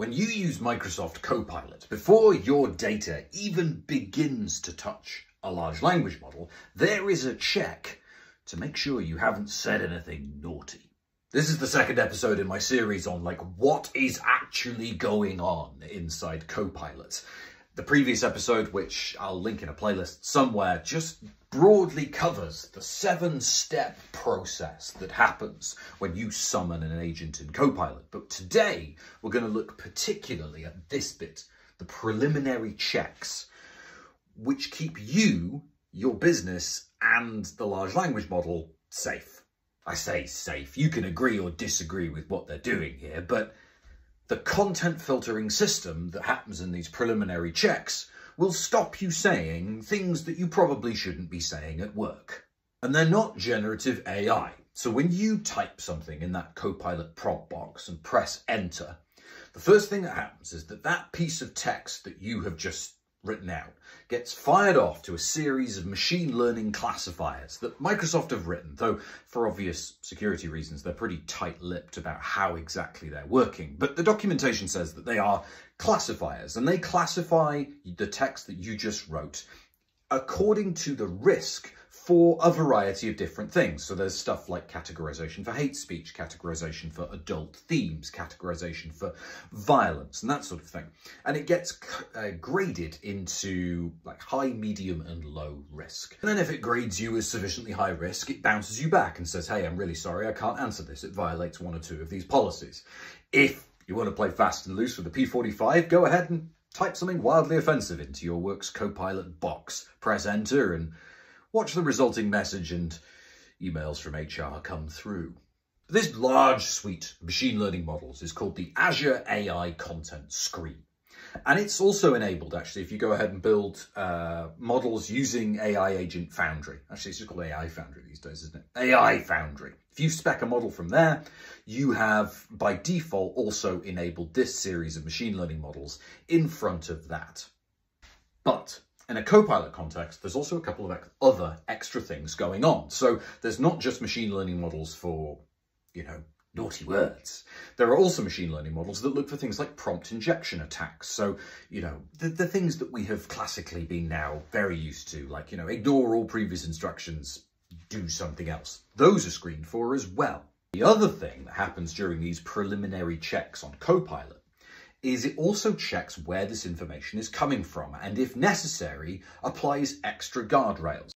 When you use Microsoft Copilot, before your data even begins to touch a large language model, there is a check to make sure you haven't said anything naughty. This is the second episode in my series on like what is actually going on inside Copilot. The previous episode, which I'll link in a playlist somewhere, just broadly covers the seven-step process that happens when you summon an agent in Copilot. But today, we're going to look particularly at this bit, the preliminary checks, which keep you, your business, and the large language model safe. I say safe. You can agree or disagree with what they're doing here, but the content filtering system that happens in these preliminary checks will stop you saying things that you probably shouldn't be saying at work. And they're not generative AI. So when you type something in that Copilot prompt box and press enter, the first thing that happens is that that piece of text that you have just written out gets fired off to a series of machine learning classifiers that Microsoft have written, though for obvious security reasons, they're pretty tight-lipped about how exactly they're working. But the documentation says that they are classifiers, and they classify the text that you just wrote according to the risk for a variety of different things. So there's stuff like categorization for hate speech, categorization for adult themes, categorization for violence, and that sort of thing. And it gets uh, graded into like high, medium, and low risk. And then if it grades you as sufficiently high risk, it bounces you back and says, hey, I'm really sorry, I can't answer this. It violates one or two of these policies. If you want to play fast and loose with the P45, go ahead and type something wildly offensive into your Works Copilot box, press enter, and Watch the resulting message and emails from HR come through. This large suite of machine learning models is called the Azure AI Content Screen. And it's also enabled, actually, if you go ahead and build uh, models using AI Agent Foundry. Actually, it's just called AI Foundry these days, isn't it? AI Foundry. If you spec a model from there, you have, by default, also enabled this series of machine learning models in front of that. But in a Copilot context, there's also a couple of other extra things going on. So there's not just machine learning models for, you know, naughty words. There are also machine learning models that look for things like prompt injection attacks. So, you know, the, the things that we have classically been now very used to, like, you know, ignore all previous instructions, do something else. Those are screened for as well. The other thing that happens during these preliminary checks on Copilot is it also checks where this information is coming from and if necessary applies extra guardrails.